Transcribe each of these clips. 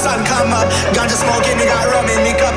sun come up. Ganja smoking, me got rum in me cup.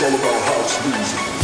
It's all about house music.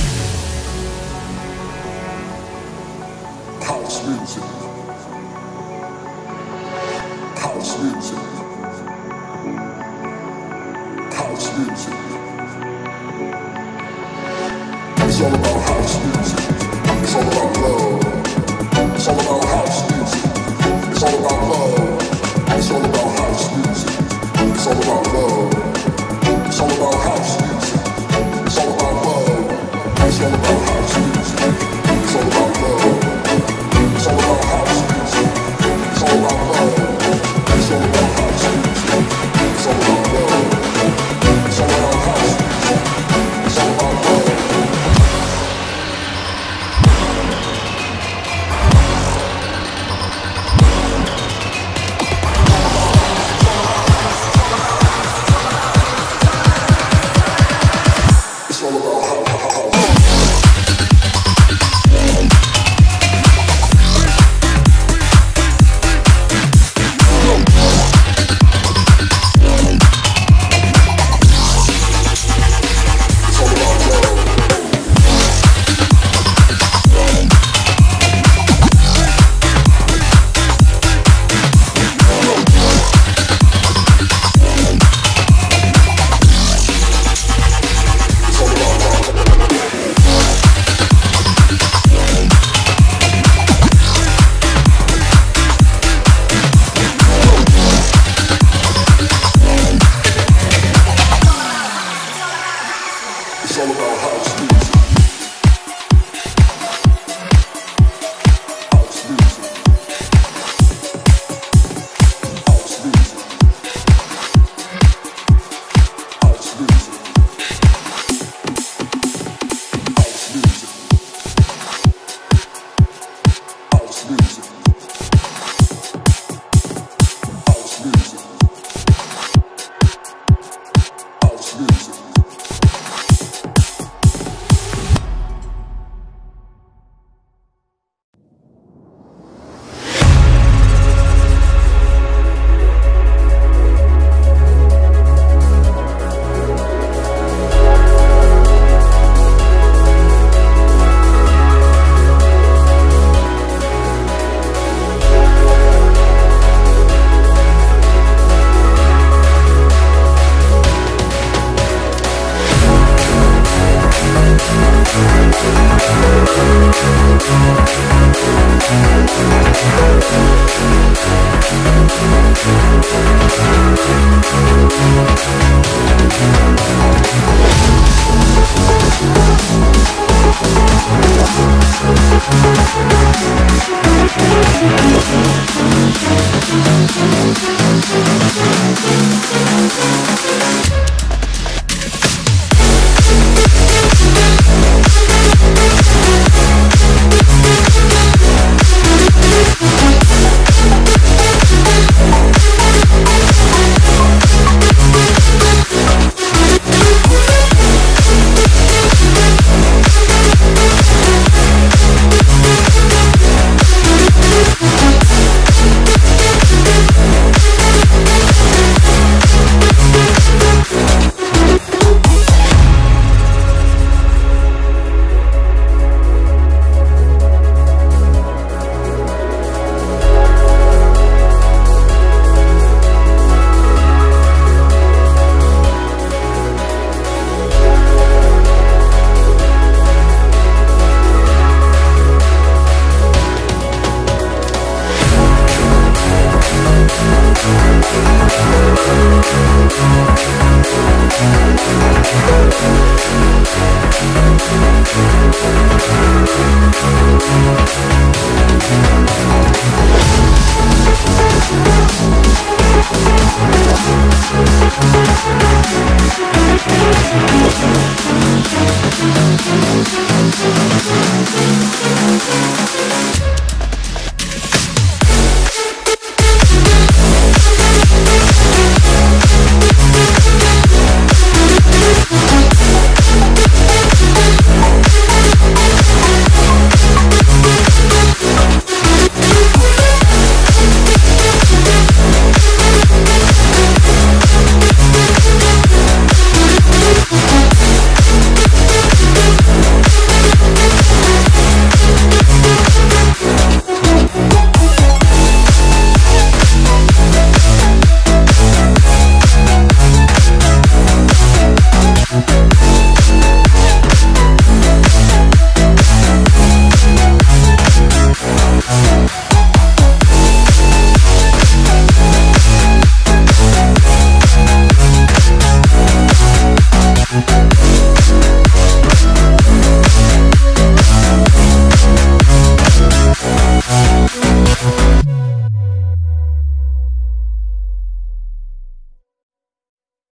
Thank